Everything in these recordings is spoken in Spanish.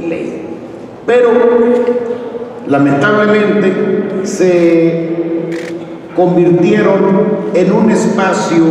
ley. Pero lamentablemente se convirtieron en un espacio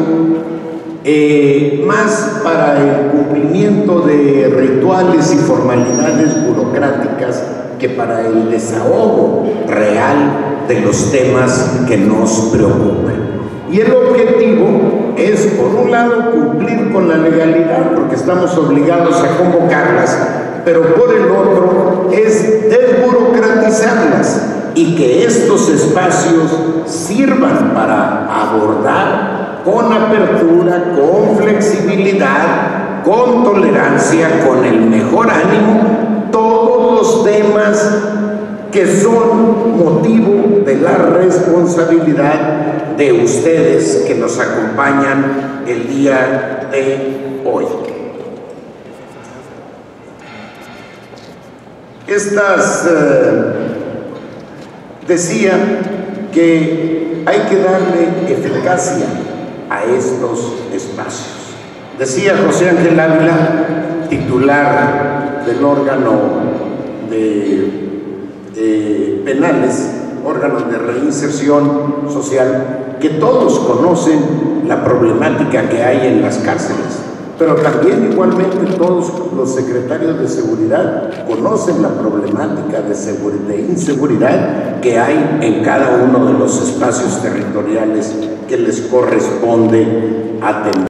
eh, más para el cumplimiento de rituales y formalidades burocráticas que para el desahogo real de los temas que nos preocupan. Y el objetivo es, por un lado, cumplir con la legalidad, porque estamos obligados a convocarlas, pero por el otro es desburocratizarlas y que estos espacios sirvan para abordar con apertura, con flexibilidad, con tolerancia, con el mejor ánimo, todos los temas que son motivo de la responsabilidad de ustedes que nos acompañan el día de hoy. Estas eh, decía que hay que darle eficacia a estos espacios. Decía José Ángel Ávila, titular del órgano de penales, órganos de reinserción social, que todos conocen la problemática que hay en las cárceles pero también igualmente todos los secretarios de seguridad conocen la problemática de, de inseguridad que hay en cada uno de los espacios territoriales que les corresponde atender.